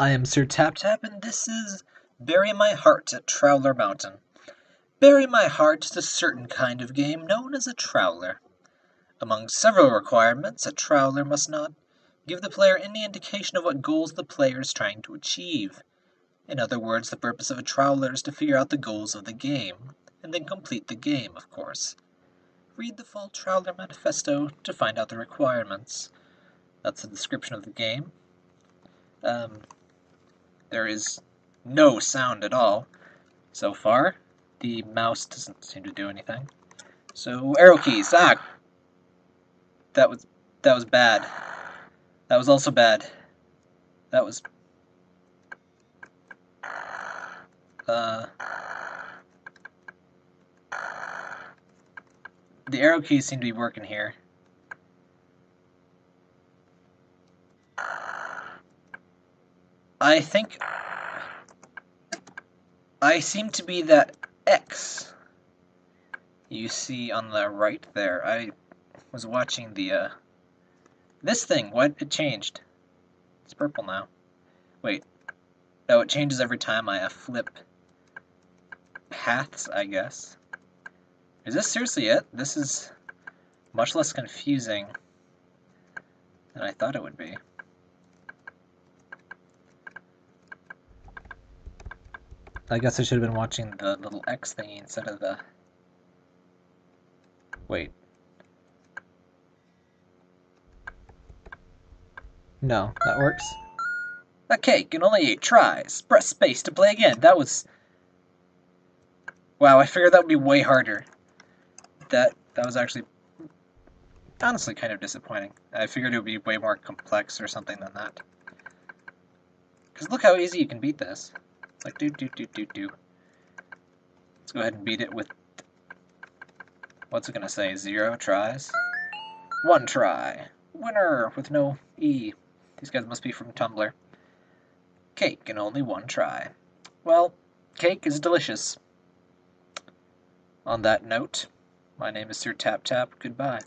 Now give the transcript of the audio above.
I am Sir Tap Tap, and this is Bury My Heart at Trowlr Mountain. Bury My Heart is a certain kind of game known as a Trowlr. Among several requirements, a Trowlr must not give the player any indication of what goals the player is trying to achieve. In other words, the purpose of a Trowlr is to figure out the goals of the game, and then complete the game, of course. Read the full Trowlr Manifesto to find out the requirements. That's the description of the game. Um, there is no sound at all so far. The mouse doesn't seem to do anything. So arrow keys. Ah, that was that was bad. That was also bad. That was. Uh. The arrow keys seem to be working here. I think I seem to be that X you see on the right there. I was watching the, uh, this thing, what? It changed. It's purple now. Wait. Oh, it changes every time I uh, flip paths, I guess. Is this seriously it? This is much less confusing than I thought it would be. I guess I should have been watching the little X thingy instead of the... Wait. No, that works. A cake in only eight tries. Press space to play again. That was... Wow, I figured that would be way harder. That that was actually honestly kind of disappointing. I figured it would be way more complex or something than that. Because look how easy you can beat this. Like, do, do, do, do, do. Let's go ahead and beat it with, what's it to say, zero tries? One try. Winner with no E. These guys must be from Tumblr. Cake and only one try. Well, cake is delicious. On that note, my name is Sir Tap Tap. Goodbye.